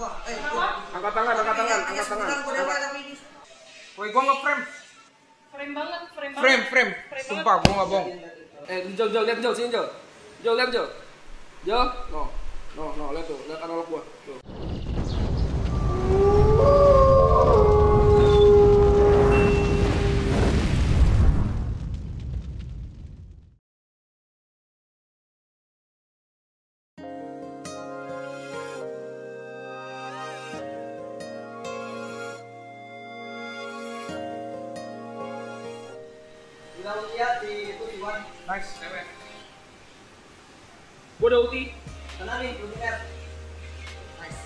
Wah, eh, Angkat tangan, angkat tangan, angkat tangan. Woi, gua nge-frame. Frame banget, frame banget. Frame, frame. Frame Sumpah, gua nggak bohong. Eh, Jol, Jol, lihat Jol, sini Jol. Jol, lihat Jol. Jol, no. No, no, lihat tuh, lihat analog gua. Tuh. udah lihat di itu nice cewek gue udah ulti. Kena nih nice.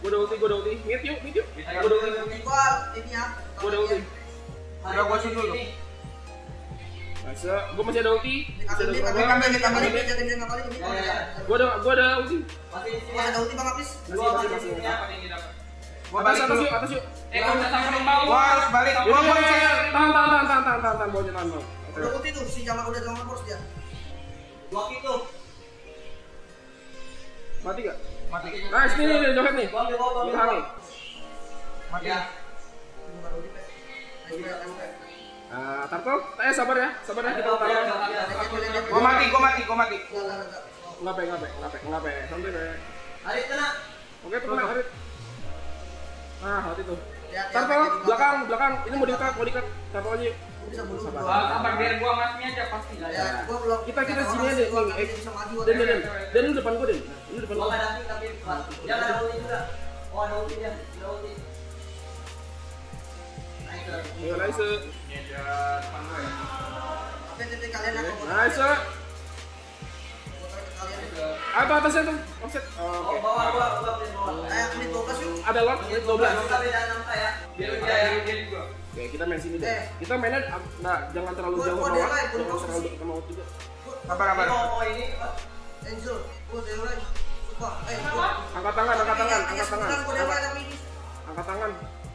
Gue udah ulti gue udah ulti. Meet yuk meet yuk. Gue udah ulti. gue ini ya. Gue udah ulti. Udah gue dulu Masa, gue masih ada ulti. Masih ada ulti Gue ada, gue ada ulti. Masih ada ulti Bang Apis? Masih, Gua Atas, balik atas dulu. yuk, atas yuk. Eh, kalau udah sampai bawah. Gua harus balik. Gua gua yuk. Tahan, tahan, tahan, tahan, tahan, tahan, tahan. Udah ulti tuh si Jamal udah Jamal force dia. Blok itu. Mati gak? Mati. Nice, nih, nih, nih, joget nih. Bang bang Tahan. Mati. Ya. Nah, Tarto, eh sabar ya, sabar ya, kita taruh. Gua mati, gua mati, gua mati. Enggak, enggak, enggak. Enggak. Santai. Arif kena. Oke, tenang, Harit. Nah, hati tuh. Ya, ya, ya, belakang, belakang. Ini mau diikat, mau diikat. Tarto aja. Bisa. Sabar. Ah, biar gua masnya aja pasti. Ya, gua belum. Kita kita sini aja sih, gua nih. kali Eh, ini bisa maju. Den, Den, Den. Den lu depan gua, Den. Lu depan Gua gua. nggak damping tapi kuat. Dia nggak ada ulti juga. Oh ada ulti dia. Ada ulti. Nice. Ayo, nice. Ini ada depan gua ya. Oke, titik kalian ya. kalau- Nice. Gua tarik ke kalian. Apa atasnya tuh? Offset. Oh, Oh Oke. bawah bawah bawah. Eh, menit 12 yuk. Ada lot, menit 12. Kita beda enam ya. Biar dia ya, dia juga. Oke, kita main sini deh. Eh. Kita mainnya nah, jangan terlalu Gua- jauh gua ke bawah. gua Jangan terlalu ke bawah juga. Ini mau mau ini. Angel, gua dewa. Sumpah. Eh, gua. Angkat tangan, angkat tangan, angkat tangan. gua ini. Angkat tangan.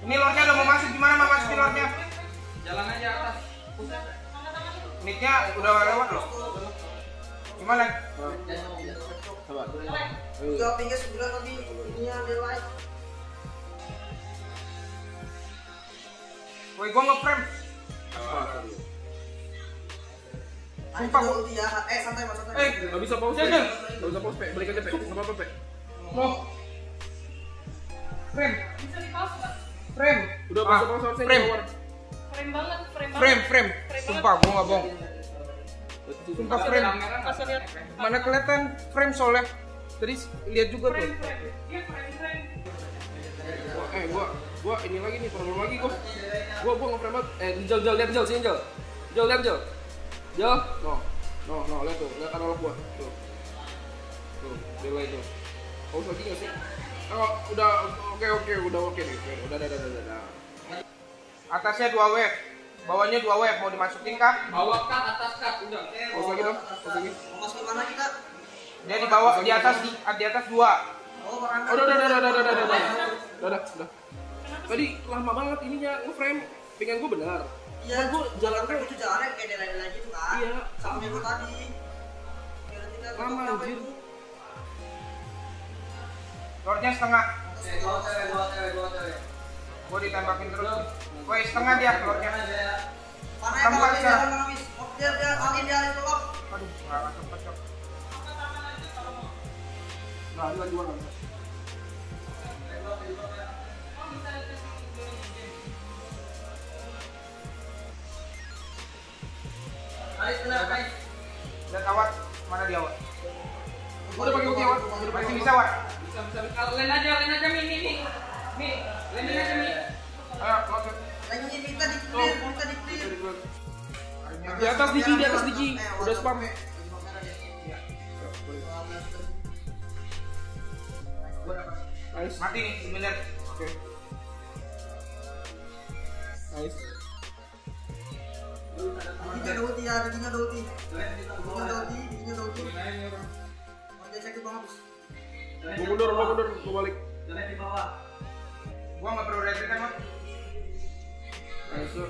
Ini lotnya udah mau masuk gimana mau masukin lotnya? Jalan aja atas. Nicknya udah lewat loh. Gimana? Enggak, pinggir sebulan tadi ini ada like. Woi, gua ngeprem. Apa? Sumpah gua. Eh santai Mas, santai. Eh, enggak bisa pause ya, ya. kan? Enggak bisa pause, Pak. Balik aja, Pak. Enggak apa-apa, Pak. Mau. Frame. Bisa di pause, Pak. Frame. Udah bisa pause selesai. Frame. Frame banget, frame banget. Frame, frame. Sumpah, gua enggak bohong. Sumpah frame. Mana kelihatan frame soalnya? Tadi lihat juga tuh. Iya. Gua- Eh, gua, gua ini lagi nih, problem lagi gua. Gua, gua nge-frame banget. Eh, Jol, Jol, lihat Jol, sini Jol. Jol, lihat Jol. Jol, no. No, no, lihat tuh, lihat analog gua. Tuh. Tuh, delay tuh. Pause lagi nggak sih? Oh, udah, oke, oke, udah oke nih. Udah, udah, udah, udah, udah. Atasnya dua wave, bawahnya dua wave. Mau dimasukin kah? Bawah cut, atas cut, udah. Pause lagi dong, pause lagi. Mau mana kita? Dia di bawah, di atas di, di atas dua. Oh. Oh, udah, udah, udah, udah, udah, udah, udah, udah, udah, udah, udah. Tadi lama banget ininya nge-frame. Pengen gua benar. Iya, gua jalan kan itu jalannya kayak daerah-daerah gitu kan. Iya, Sama yang gua tadi. Kan Lama, anjir. Lordnya setengah. Cewek. Gua ditembakin terus. Woi, setengah dia lordnya. Ya. Mana yang Tempat kalau sekarang. jalan habis? Oh, dia dia alin dia keluar. Aduh, nggak. Nah, ini lagi dia? Gua udah pakai awat. Udah masih bisa awat. Bisa, aja, lain aja, Mi, Mi, Mi. Mi, aja, Mi. Ayo, masuk. Lagi minta di di. Di atas Diki, di atas Diki. Udah spam. Ice. Mati nih, similar. Oke. Okay. Ice. Bikinnya ada ulti ya, bikinnya ada ulti. Bikinnya ada ulti, bikinnya ada ulti. Oke, sakit banget. Gue mundur, gue mundur, gue balik. Jalan di bawah. Gua nggak perlu reaksi kan, Mas. Masuk.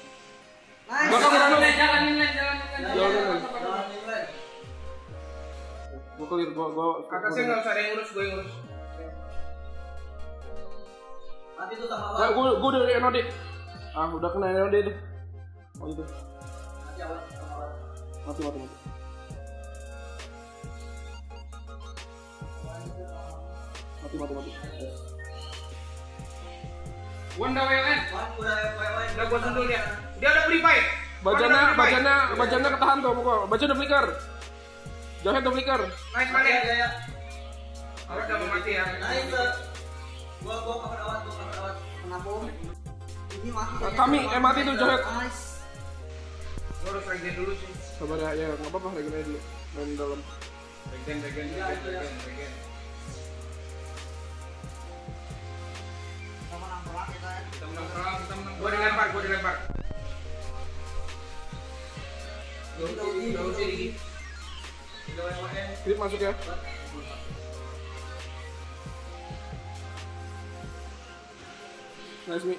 clear, gua gua. Atasnya nggak usah ada yang ngurus, gua yang ngurus. Mati tuh sama Nah, gua gua udah NOD. Ah, udah kena NOD itu. Oh itu. Mati awal sama awal. Mati mati mati. Mati mati mati. Wanda WLN. Udah. Udah gua sentuh dia. Dia udah free fight. Bajana, udah bajana, bajana ketahan tuh. Baca udah flicker. Jahet udah flicker. Mati mana? ya, ya. Awas udah mau mati ya. Nice. eh. Gua gua cover awal, gua cover awal. Kenapa? Ini mati. Ah, kami, eh, mati tuh. Nice. Gua harus regen dulu sih. Sabar ya, ya nggak apa-apa lagi dulu. Main dalam. Regen, regen, regen, regen, regen. Kita menang perang kita ya. Kita menang perang, kita menang Gua perang. dilempar, gua dilempar. Udah ulti, Udah. Grip masuk ya. Nice mi.